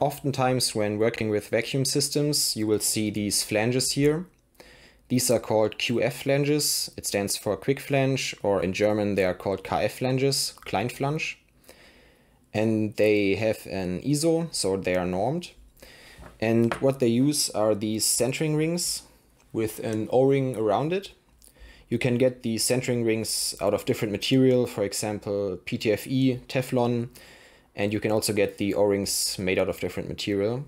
Oftentimes when working with vacuum systems, you will see these flanges here. These are called QF flanges. It stands for quick flange, or in German they are called KF flanges, Kleinflansch. And they have an ISO, so they are normed. And what they use are these centering rings with an O-ring around it. You can get these centering rings out of different material, for example, PTFE, Teflon, and you can also get the O-rings made out of different material.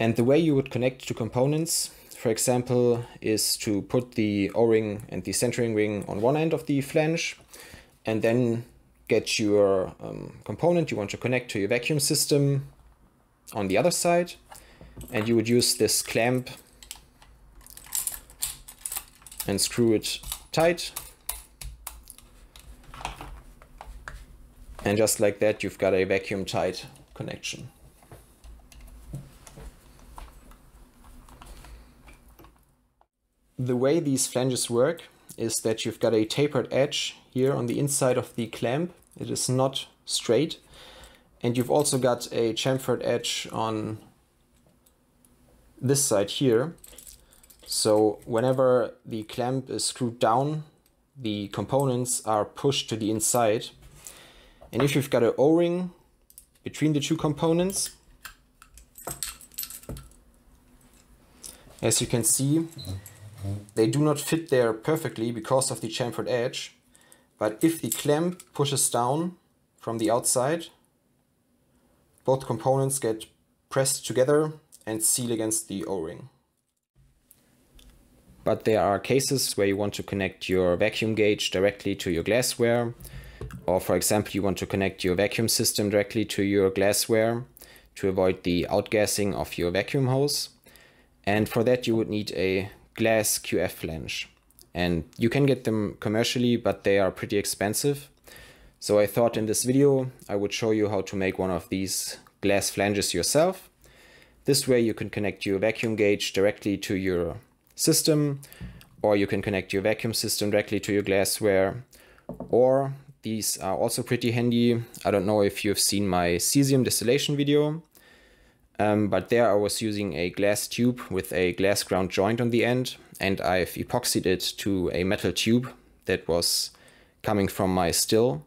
And the way you would connect two components, for example, is to put the O-ring and the centering ring on one end of the flange and then get your um, component you want to connect to your vacuum system on the other side. And you would use this clamp and screw it tight And just like that, you've got a vacuum tight connection. The way these flanges work is that you've got a tapered edge here on the inside of the clamp. It is not straight. And you've also got a chamfered edge on this side here. So whenever the clamp is screwed down, the components are pushed to the inside and if you've got an O-ring between the two components, as you can see, they do not fit there perfectly because of the chamfered edge. But if the clamp pushes down from the outside, both components get pressed together and seal against the O-ring. But there are cases where you want to connect your vacuum gauge directly to your glassware or for example, you want to connect your vacuum system directly to your glassware to avoid the outgassing of your vacuum hose. And for that, you would need a glass QF flange. And you can get them commercially, but they are pretty expensive. So I thought in this video, I would show you how to make one of these glass flanges yourself. This way you can connect your vacuum gauge directly to your system, or you can connect your vacuum system directly to your glassware, or these are also pretty handy. I don't know if you've seen my cesium distillation video, um, but there I was using a glass tube with a glass ground joint on the end, and I've epoxied it to a metal tube that was coming from my still.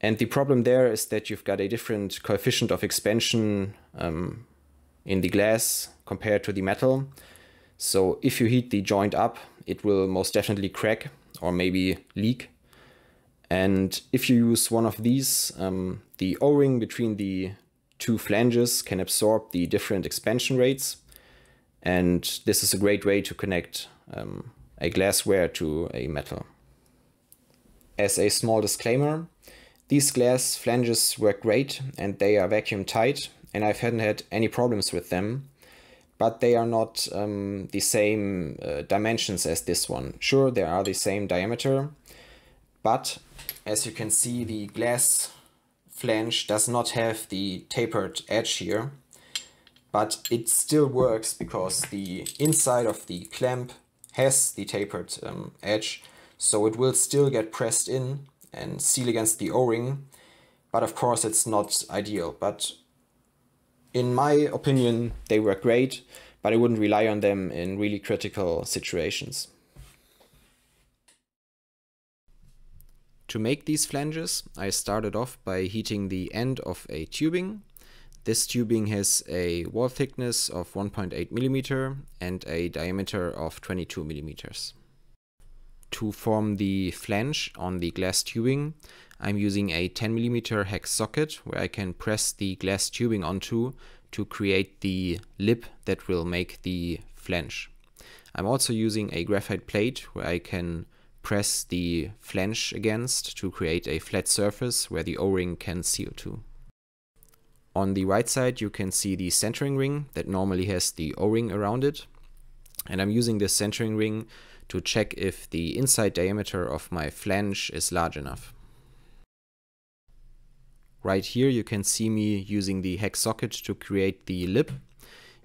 And the problem there is that you've got a different coefficient of expansion um, in the glass compared to the metal. So if you heat the joint up, it will most definitely crack or maybe leak. And if you use one of these, um, the O-ring between the two flanges can absorb the different expansion rates. And this is a great way to connect um, a glassware to a metal. As a small disclaimer, these glass flanges work great and they are vacuum tight and I haven't had any problems with them, but they are not um, the same uh, dimensions as this one. Sure, they are the same diameter, but as you can see, the glass flange does not have the tapered edge here, but it still works because the inside of the clamp has the tapered um, edge, so it will still get pressed in and seal against the O-ring, but of course it's not ideal. But in my opinion, they work great, but I wouldn't rely on them in really critical situations. To make these flanges, I started off by heating the end of a tubing. This tubing has a wall thickness of 1.8 millimeter and a diameter of 22 millimeters. To form the flange on the glass tubing, I'm using a 10 millimeter hex socket where I can press the glass tubing onto to create the lip that will make the flange. I'm also using a graphite plate where I can press the flange against to create a flat surface where the O-ring can seal to. On the right side you can see the centering ring that normally has the O-ring around it. And I'm using this centering ring to check if the inside diameter of my flange is large enough. Right here you can see me using the hex socket to create the lip.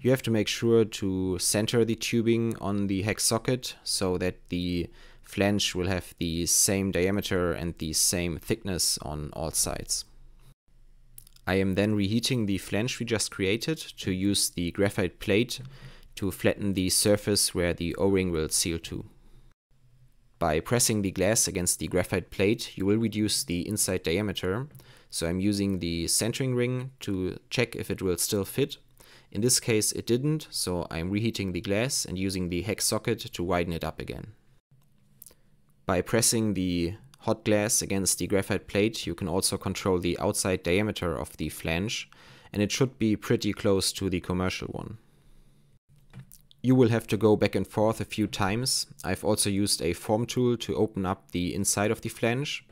You have to make sure to center the tubing on the hex socket so that the flange will have the same diameter and the same thickness on all sides. I am then reheating the flange we just created to use the graphite plate to flatten the surface where the O-ring will seal to. By pressing the glass against the graphite plate, you will reduce the inside diameter. So I'm using the centering ring to check if it will still fit. In this case it didn't, so I'm reheating the glass and using the hex socket to widen it up again. By pressing the hot glass against the graphite plate, you can also control the outside diameter of the flange, and it should be pretty close to the commercial one. You will have to go back and forth a few times. I've also used a form tool to open up the inside of the flange,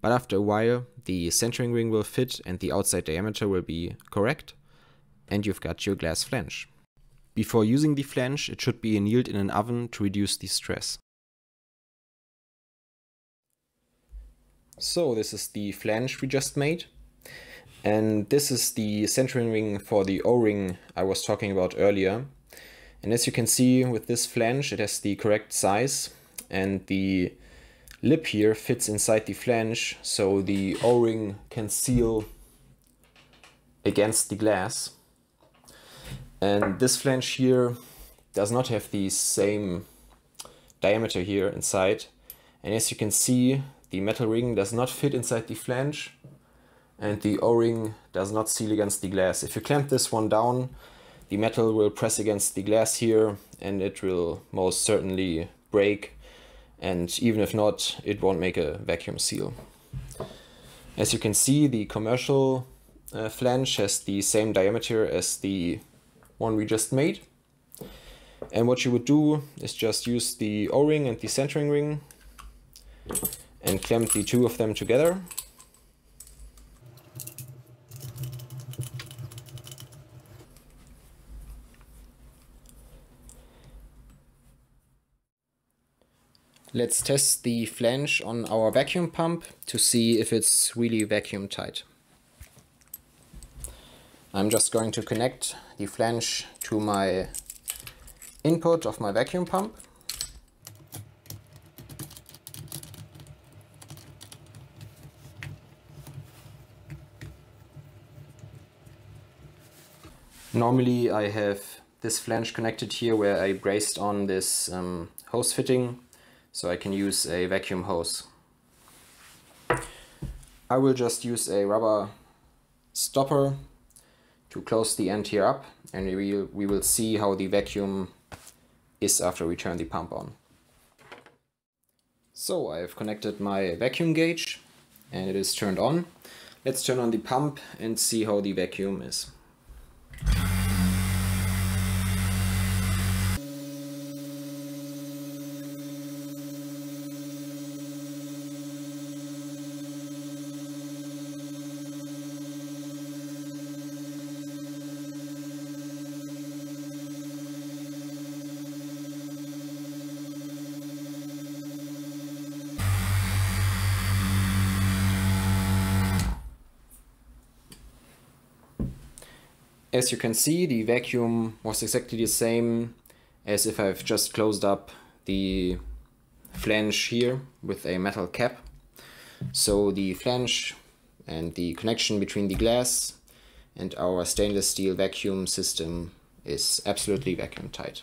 but after a while the centering ring will fit and the outside diameter will be correct, and you've got your glass flange. Before using the flange, it should be annealed in an oven to reduce the stress. So this is the flange we just made. And this is the centering ring for the O-ring I was talking about earlier. And as you can see with this flange, it has the correct size and the lip here fits inside the flange so the O-ring can seal against the glass. And this flange here does not have the same diameter here inside. And as you can see, the metal ring does not fit inside the flange and the O-ring does not seal against the glass. If you clamp this one down, the metal will press against the glass here and it will most certainly break and even if not, it won't make a vacuum seal. As you can see, the commercial uh, flange has the same diameter as the one we just made. And what you would do is just use the O-ring and the centering ring and clamp the two of them together. Let's test the flange on our vacuum pump to see if it's really vacuum tight. I'm just going to connect the flange to my input of my vacuum pump. Normally I have this flange connected here where I brazed on this um, hose fitting so I can use a vacuum hose. I will just use a rubber stopper to close the end here up and we we will see how the vacuum is after we turn the pump on. So I have connected my vacuum gauge and it is turned on. Let's turn on the pump and see how the vacuum is. As you can see, the vacuum was exactly the same as if I've just closed up the flange here with a metal cap. So the flange and the connection between the glass and our stainless steel vacuum system is absolutely vacuum tight.